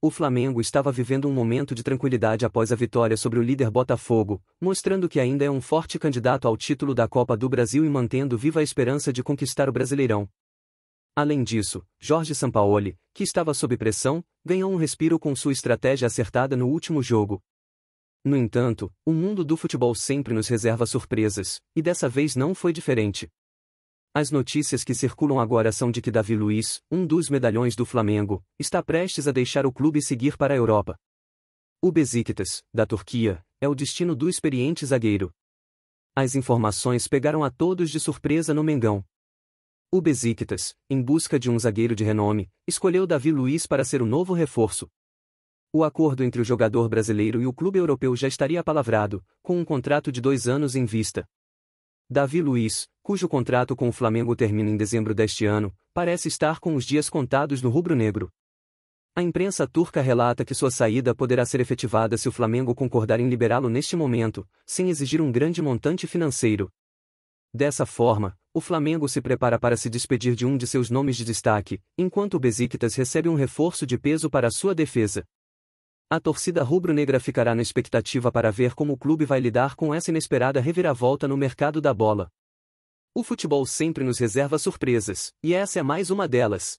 O Flamengo estava vivendo um momento de tranquilidade após a vitória sobre o líder Botafogo, mostrando que ainda é um forte candidato ao título da Copa do Brasil e mantendo viva a esperança de conquistar o Brasileirão. Além disso, Jorge Sampaoli, que estava sob pressão, ganhou um respiro com sua estratégia acertada no último jogo. No entanto, o mundo do futebol sempre nos reserva surpresas, e dessa vez não foi diferente. As notícias que circulam agora são de que Davi Luiz, um dos medalhões do Flamengo, está prestes a deixar o clube e seguir para a Europa. O Besiktas, da Turquia, é o destino do experiente zagueiro. As informações pegaram a todos de surpresa no Mengão. O Besiktas, em busca de um zagueiro de renome, escolheu Davi Luiz para ser o novo reforço. O acordo entre o jogador brasileiro e o clube europeu já estaria apalavrado, com um contrato de dois anos em vista. Davi Luiz, cujo contrato com o Flamengo termina em dezembro deste ano, parece estar com os dias contados no rubro-negro. A imprensa turca relata que sua saída poderá ser efetivada se o Flamengo concordar em liberá-lo neste momento, sem exigir um grande montante financeiro. Dessa forma, o Flamengo se prepara para se despedir de um de seus nomes de destaque, enquanto o Besiktas recebe um reforço de peso para sua defesa. A torcida rubro-negra ficará na expectativa para ver como o clube vai lidar com essa inesperada reviravolta no mercado da bola. O futebol sempre nos reserva surpresas, e essa é mais uma delas.